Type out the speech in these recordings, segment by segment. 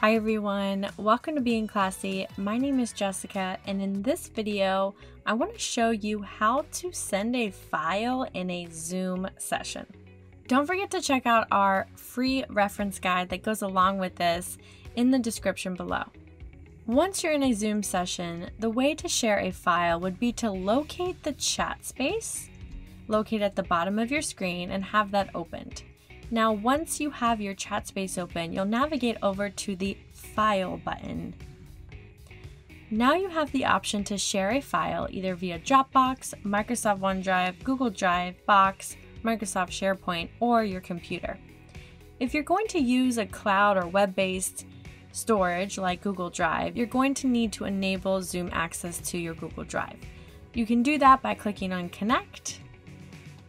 Hi everyone, welcome to Bein' Classy. My name is Jessica and in this video, I want to show you how to send a file in a Zoom session. Don't forget to check out our free reference guide that goes along with this in the description below. Once you're in a Zoom session, the way to share a file would be to locate the chat space, locate at the bottom of your screen, and have that opened. Now, once you have your chat space open, you'll navigate over to the File button. Now you have the option to share a file either via Dropbox, Microsoft OneDrive, Google Drive, Box, Microsoft SharePoint, or your computer. If you're going to use a cloud or web based storage like Google Drive, you're going to need to enable Zoom access to your Google Drive. You can do that by clicking on Connect.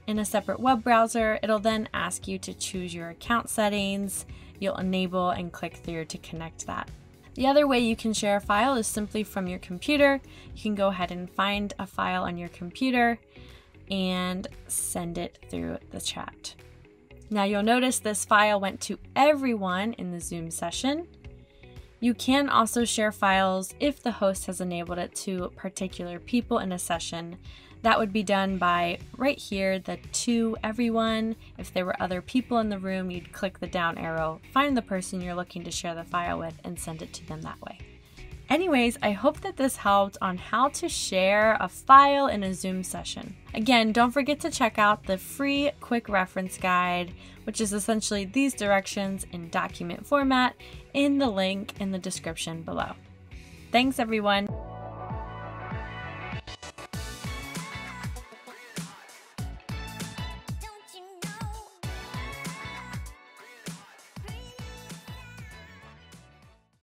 In a separate web browser, it'll then ask you to choose your account settings. You'll enable and click through to connect that. The other way you can share a file is simply from your computer. You can go ahead and find a file on your computer and send it through the chat. Now you'll notice this file went to everyone in the Zoom session. You can also share files if the host has enabled it to particular people in a session. That would be done by right here, the to everyone. If there were other people in the room, you'd click the down arrow, find the person you're looking to share the file with, and send it to them that way. Anyways, I hope that this helped on how to share a file in a Zoom session. Again, don't forget to check out the free quick reference guide, which is essentially these directions in document format in the link in the description below. Thanks everyone.